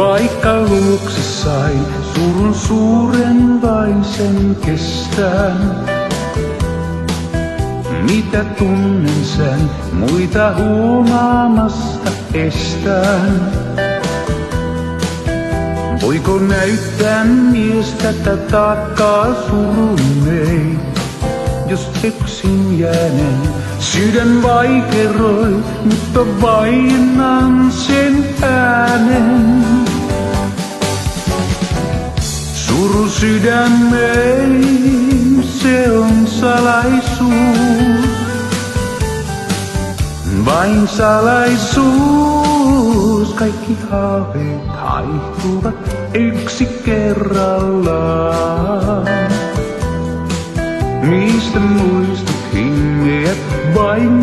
Vaikka luokse sain surun suuren vain sen kestän. Mitä tunnen sen, muita huomaamasta estän. Voiko näyttää mies tätä taakkaa surunei, jos yksin jäänen sydän vaikeroi, mutta vainan sen sydämeen, se on salaisuus. Vain salaisuus, kaikki haaveet haihtuvat yksi kerrallaan. Mistä muistot hingeät vain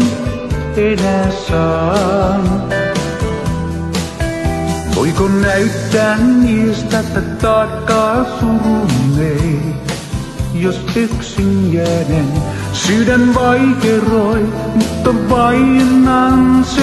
enää saan? Voiko näyttää tätä taakkaa surunei, jos yksin jäänen? Sydän vaikeroi, mutta sen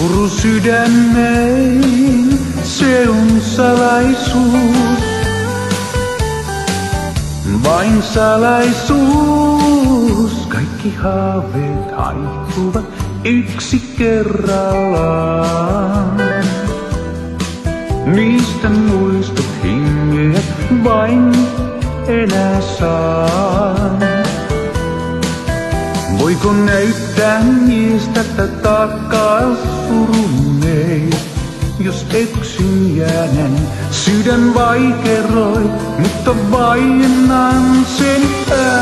Suru sydämeen, se on salaisuus. Vain salaisuus, kaikki haaveet haihtuvat yksi kerrallaan. Niistä muistot hingeät vain enää Voiko näyttää miestä tätä taakkaa surunei, jos yksin jäänen sydän vaikeroi, mutta vainan sen äänen.